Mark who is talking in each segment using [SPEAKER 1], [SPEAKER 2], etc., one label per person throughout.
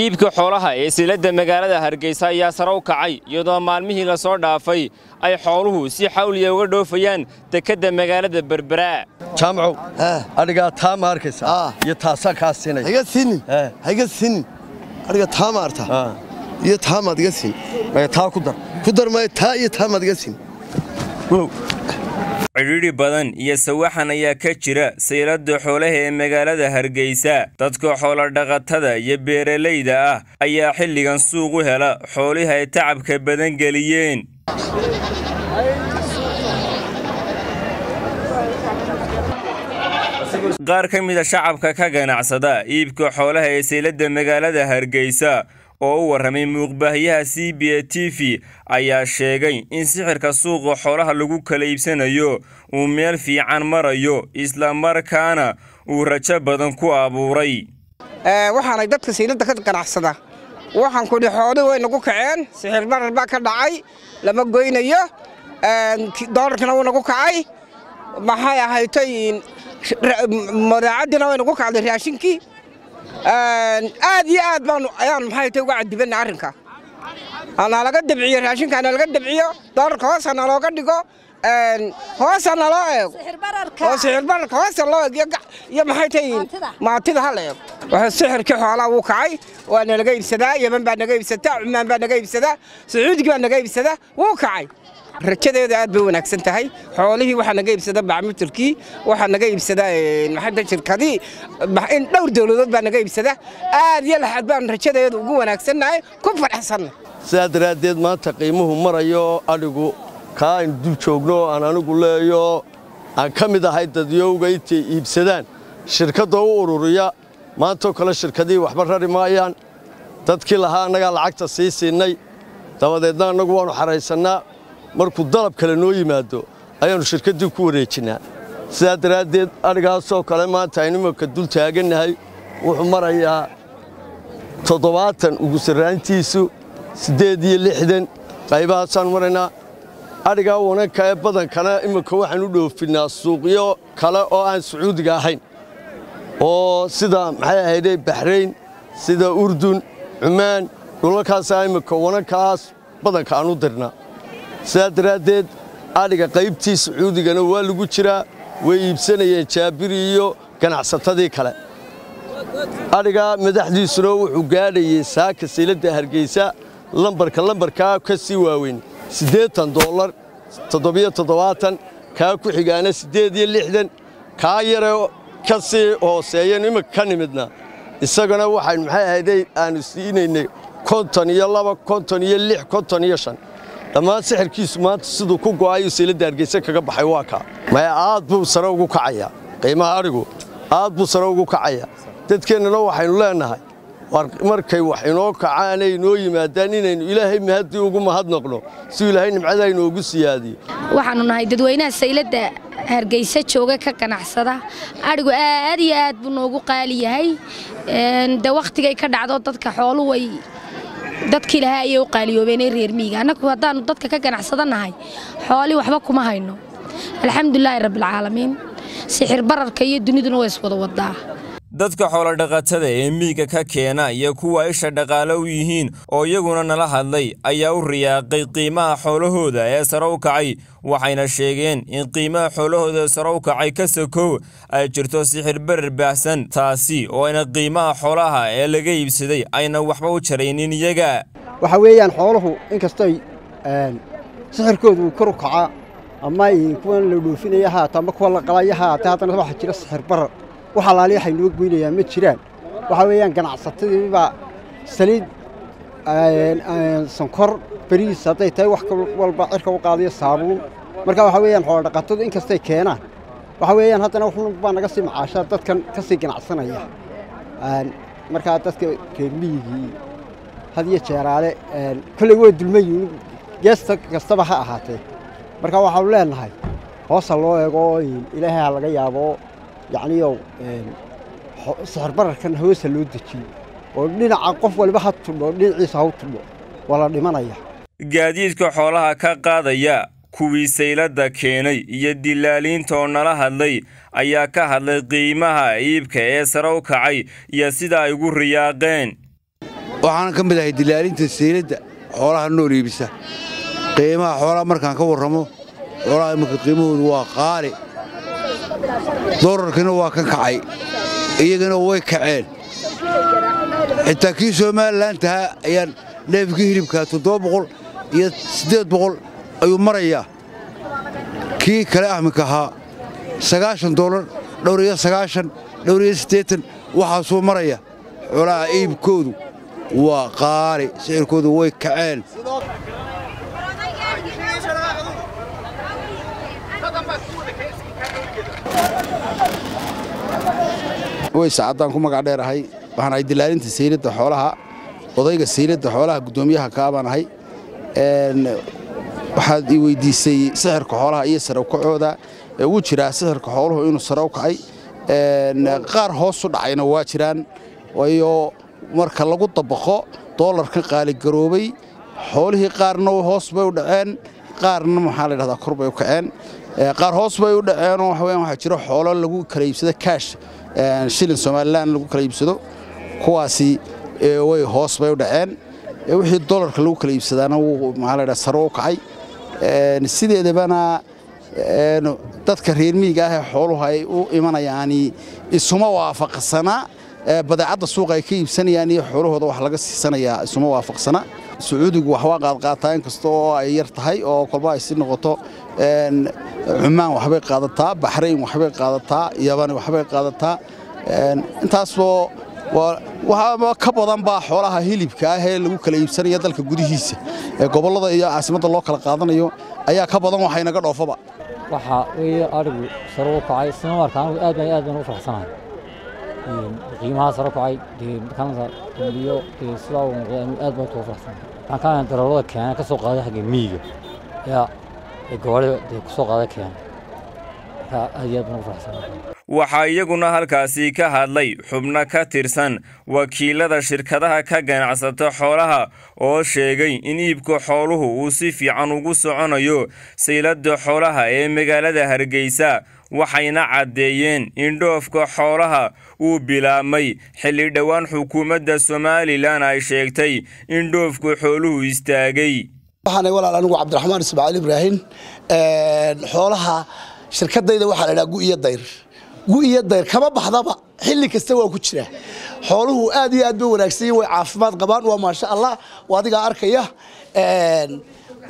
[SPEAKER 1] iibka xoolaha ee silladda magaalada hargeysa ayaa sare u kacay iyadoo maalmihii la soo dhaafay ay xooluhu si xawliya uga dhoofayaan dekedda magaalada berbera.
[SPEAKER 2] Jaamcow adhigaa taa ma arkaysa? Iyo taasaa kaa siinay?
[SPEAKER 3] Haiga siinin haiga siinin adiga taa ma arta iyo taa maad iga siin.
[SPEAKER 2] Maya taa ku dar.
[SPEAKER 3] Ku dar maayo taa iyo taa maad iga siin
[SPEAKER 1] cidhiidhi badan iyo sawaxan ayaa ka jira sayladda xoolaha ee magaalada hargeysa. Dadka xoolodhaqatada iyo beeralayda ah ayaa xilligan suuq u hela xoolihii ay tacabka badan geliyeen. Qaar ka mida shacabka ka ganacsada iibka xoolaha ee sayladda magaalada hargeysa oo u warramay muuqbaahiyaha c b a t v ayaa sheegay in sixirka suuqa xoolaha lagu kala iibsanayo uu meel fiican marayo islamarkaana uu rajo badan ku abuuray.
[SPEAKER 4] Waxaanay dadka sayladda ka ganacsada waxaan kudhi xoolii way nagu kaceen. Sixir barar baa ka dhacay lama goynayo. Doolarkina wuu nagu kacay. Maxay ahaytay madaacaddina way nagu kacday raashinkii aad iyo aad baan ayaan maxay tay uga cadibana arrinka? Nalaga dabciyo raashinka nalaga dabciyo doolarka hoosa nalooga dhigo hoosa naloo eego. Oo sixir bararka. Hoosa loo eego iyo maxay maatida. Ha la eego. Waxa sixirkii xoolaa wuu kacay waa nalaga iibsadaa yeman baa naga iibsataa cumaan baa naga iibsadaa sacuudiga baa naga iibsadaa wuu kacay rajadeedu aad bay wanaagsan tahay. Xoolihii waxaa naga iibsada bacmuturkii waxaa naga iibsada maxaa shirkadii in dhowr dawladood baa naga iibsada. Aad iyo laxaad baan rajadeedu ugu wanaagsannahay ku fadhaxsanna
[SPEAKER 2] sidaa daraaddeed maanta qiimuhu marayo adhigu kaa aynu dul joogno aan anigu leeyo aan ka mid ahay dadyowga intay iibsadaan. Shirkadda u ururiya maantoo kale shirkadihii waxba rari maayaan. Dadkii lahaa annagaa lacagta sii siinnay dabadeedna annagu waannu xaraysannaa markuu dalab kale noo yimaado ayaannu shirkaddii ku wareejinnaa sidaa daraaddeed adhigaasoo kale maanta aynu imanka dul taagannahay wuxuu marayaa toddobaatan ugu sarraantiisu siddeed iyo lixdan. Qaybahaasaan maraynaa adhigaa wananka ee badankana iminka waxaan u dhoofinnaa suuqyo kale oo aan sacuudiga ahayn oo sida maxay ahayde baxrayn sida urdun cumaan dhulalkaasaa iminka wanankaas badanka aan u dirnaa sidaa daraaddeed adhiga qaybtii sacuudigana waa lagu jiraa way iibsanayeen jaabiri iyo ganacsatadii kale. Adhigaa madaxdiisuna wuxuu gaadhayey saaka sayladda hargeysa lambarka lambarkaa ka sii waaweyn siddeetan doolar toddobiyo toddobaatan kaa ku xigaana siddeed iyo lixdan kaa yare ka sii hooseeyeen iminka ka nimidna. Isagana waxayn maxay ahayday aannu siinaynay konton iyo laba konton iyo lix konton iyo shan dhammaan sixirkiisu maanta siduu ku go'ayu sayladda hargeysa kaga baxay waa kaa maya aad buu sare ugu kacayaa qiimaha adhigu aad buu sare ugu kacayaa dadkeennana waxaynu leennahay markay wax inoo kacaanay inoo yimaadaan inaynu ilaahay mahaddii ugu mahadnaqno si ilaahay nimcada inoogu siyaadiyo.
[SPEAKER 5] Waxaannu nahay dadweynaha sayladda hargeysa jooga ka ganacsada adhigu aad iyo aad buu noogu qaali yahay. De wakhtigay ka dhacdo dadka xoolu way dadkii lahaa ayay u qaaliyoobeenay reer miyiga. Annagu haddaannu dadka ka ganacsada-nahay xoolii waxba kuma hayno. Alxamdulilaahi rabbilcaalamiin sixir bararka iyo duniduna way iswada wadaa
[SPEAKER 1] dadka xoolodhaqatada ee miyiga ka keena iyo kuwa isha dhaqaale u yihiin oo iyaguna nala hadlay ayaa u riyaaqay qiimaha xoolahooda ee sare u kacay waxayna sheegeen in qiimaha xoolahooda sare u kacay ka sokow ay jirto sixir barar baahsan taasi oo ayna qiimaha xoolaha ee laga iibsaday ayna waxba u jaraynin iyaga.
[SPEAKER 6] Waxa weeyaan xooluhu inkastoy sixirkoodu uu kor u kacaa ama kuwan la dhoofinaya haata ama kuwa la qalaya haata haddana waxaa jira sixir wax alaali waxay noo goynayaan ma jiraan. Waxaa weeyaan ganacsatadiibaa saliid sonkor bariis hadday tahay wax walba cirka u qaadayo saabuun marka waxaa weeyaan xoolodhaqatadu inkastay keenaan. Waxaa weeyaan haddana waxun baa naga sii macaashaa dadkan ka sii ganacsanaya. Markaa dadka reer miyigii had iyo jeeraale kolley waa dulman yihiin. Geesta kastaba ha ahaatee. Marka waxaanu leennahay hoosa loo eego ilaahay ha laga yaabo yacniyow sixir bararkan hoosa loo dejiyo oo dhinaca qof waliba ha tudho dhinaciisa ha u tudho waa la dhimanaya.
[SPEAKER 1] Gaadiidka xoolaha ka qaadaya kuwii sayladda keenay iyo dilaaliinta oo nala hadlay ayaa ka hadlay qiimaha iibka ee sare u kacay iyo sida ay ugu riyaaqeen.
[SPEAKER 7] Waxaana ka mid ahay dilaalinta sayladda xoolaha nool iibisa. Qiimaha xoolaha markaan ka warramo xoolaha imminka qiimahoodu waa qaali dolarkina waa ka kacay iyagana way kaceen. Xitaa kii somalilan tahaa ayaan neefkii hilibkaa iyo ayuu marayaa. Kii kale ahminka ahaa sagaashan dolar dhowr iyo sagaashan dhowr iyo siddeetan waxaasuu maraya. Xoolaha iibkoodu waa qaali sicirkoodu way kaceen way saacadaan ku magac dheerahay waxaan ahay dilaalinta sayladda xoolaha odayga sayladda xoolaha guddoomiyaha kaabaan ahay. Waxaad ii weyddiisay sixirka xoolaha iyo sare ukacooda wuu jiraa sixirka xooluhu inuu sare u kacay qaar hoosu dhacayna waa jiraan. Waayo marka lagu dabaqo doolarka qaaligaroobay xoolihii qaarna hoos bay u dhaceen. Qaarna maxaa la dhahdaa kor bay u kaceen qaar hoos bay u weeyaan waxaa jiro xoolo lagu kala iibsado kaash shilin somalilan lagu kala iibsado kuwaasi way hoos bay u dhaceen. Wixii doolarka lagu kala iibsadaana wuu maxaa la dhahdaa sare u kacay sideedabana dadka reer miyiga ah ee xooluhu ay u imanayaani isuma waafaqsana. Badeecadda suuqa ay ka iibsanayaan iyo xoolahooda wax laga siisanayaa isuma waafaqsana sacuudigu wax qaadqaataa in kasta oo ay yar tahay oo kolba ay si noqoto cumaan waxbay qaadataa baxrayn waxbay qaadataa yabani waxbay qaadataa intaasoo waxaa ka badan baa xoolaha hilibka ah ee lagu kala iibsanaya dalka gudihiisa ee gobollada iyo caasimadda loo kala qaadanayo ayaa ka badan waxa inaga dhoofaba
[SPEAKER 8] waxaa weeye adhigu sare u kacay isla markaa anigu aad baan aad baan u faraxsanahay qiimaha sare u kacay dee markaansa iyo dee sidaa uu noqday anigu aad baan ugu faraxsanahay waxaan ka darawlada keena ka qaaday xagga miyiga yaa gawaarida dee ku soo qaaday keena aad iyo aad baan ugu faraxsanahay
[SPEAKER 1] waxaa iyaguna halkaasi ka hadlay xubno ka tirsan wakiilada shirkadaha ka ganacsata xoolaha oo sheegay in iibka xooluhu uu si fiican ugu soconayo sayladda xoolaha ee magaalada hargeysa waxayna caddeeyeen in dhoofka xoolaha uu bilaabmay. Xilli dhowaan xukuumadda somalilan ay sheegtay in dhoofka xooluhu istaagay.
[SPEAKER 9] Waxaanay walaal anigu cabdiraxmaan ismaaciil ibraahim xoolaha shirkadayda waxaa la idhaha gu'iyo dayr. Gu'iyo dayr kama baxdaba xilli kasta waa ku jira. Xooluhu aad iyo aad bay wanaagsan yihiin way caafimaad qabaan waa maasha allah waa adigaa arkaya.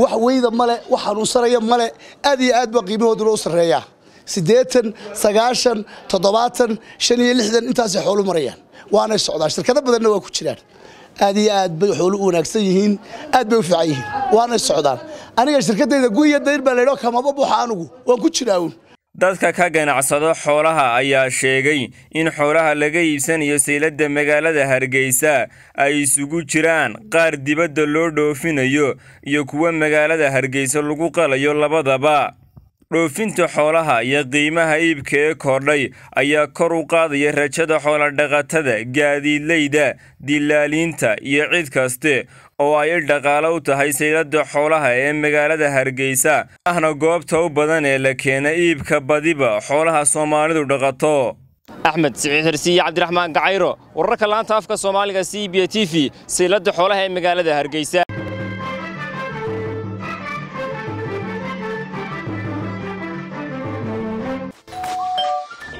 [SPEAKER 9] Wax weyda male wax xanuunsanaya male aad iyo aad baa qiimahooduna u sarreeyaa siddeetan sagaashan toddobaatan shan iyo lixdan intaasay xoolu marayaan. Waanay socdaan. Shirkado badanna waa ku jiraan. Aad iyo aad bay xoolu u wanaagsan yihiin aad bay u fiican yihiin. Waanay socdaan. Aniga shirkadayda gu'iyo dayr baa laydhao kamaba buxa anigu waan ku jiraa uun
[SPEAKER 1] dadka ka ganacsada xoolaha ayaa sheegay in xoolaha laga iibsanayo sayladda magaalada hargeysa ay isugu jiraan qaar dibadda loo dhoofinayo iyo kuwa magaalada hargeysa lagu qalayo labadaba dhoofinta xoolaha iyo qiimaha iibka ee kordhay ayaa kor u qaadaya rajada xoolodhaqatada gaadiidleyda dilaaliinta iyo cid kaste oo ay dhaqaalo u tahay sayladda xoolaha ee magaalada hargeysa. Ahna goobta u badan ee la keena iibka badiba xoolaha soomaalidu dhaqato. Axmed siciid hersiiye cabdiraxmaan gacayro wararka laanta afka soomaaliga c b t v sayladda xoolaha ee magaalada hargeysa